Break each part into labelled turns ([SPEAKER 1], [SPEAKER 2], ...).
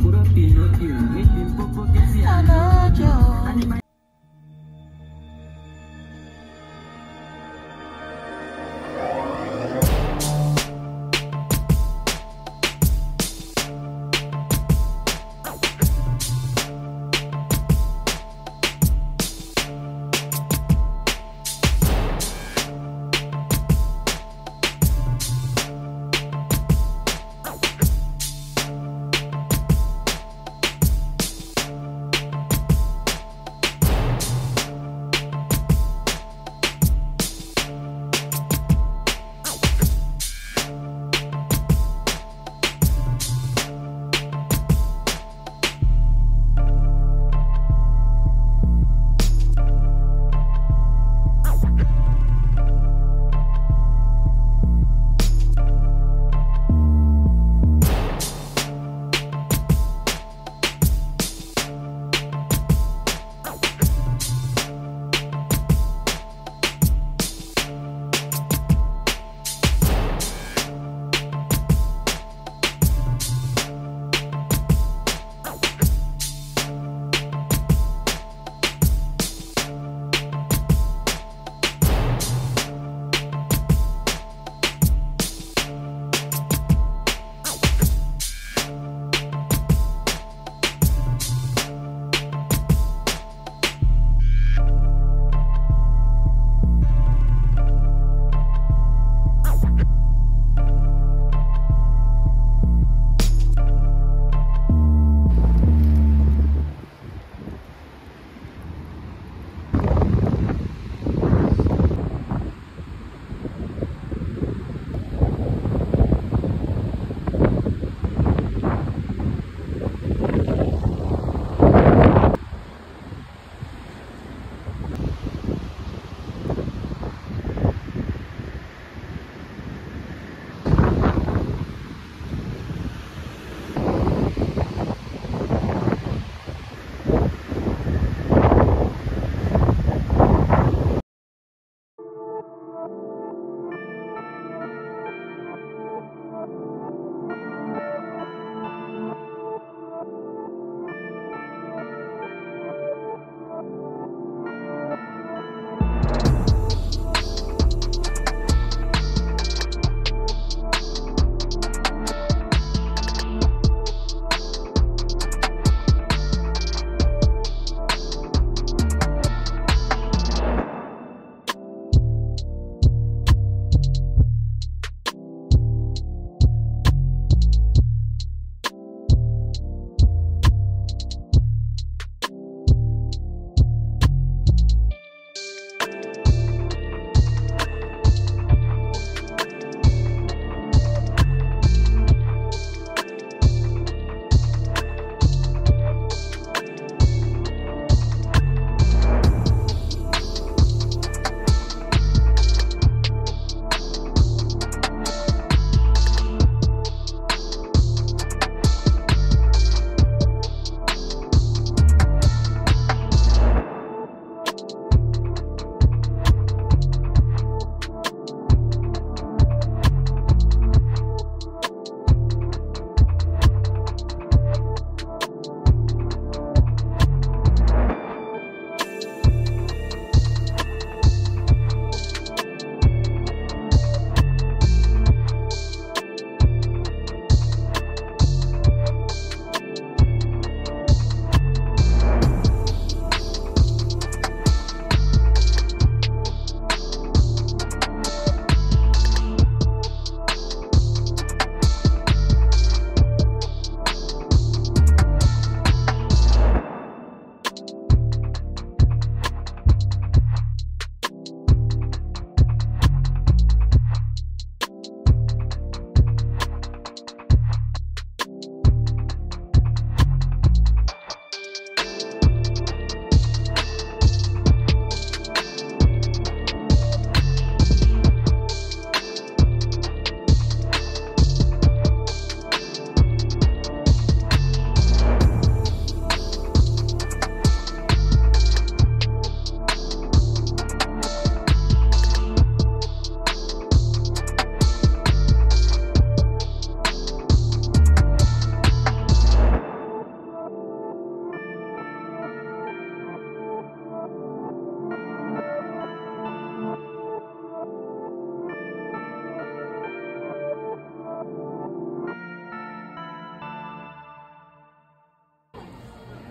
[SPEAKER 1] I'm tiro, may limpo po kasi.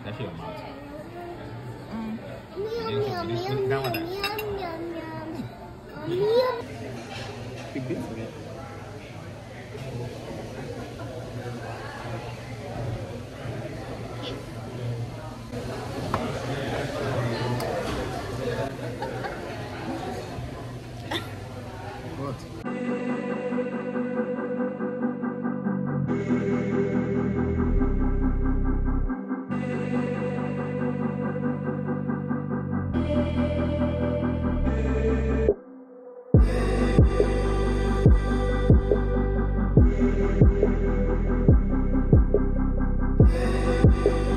[SPEAKER 1] 还是有毛的。
[SPEAKER 2] 嗯，
[SPEAKER 3] 喵喵喵喵喵喵喵喵
[SPEAKER 1] 喵。Baby.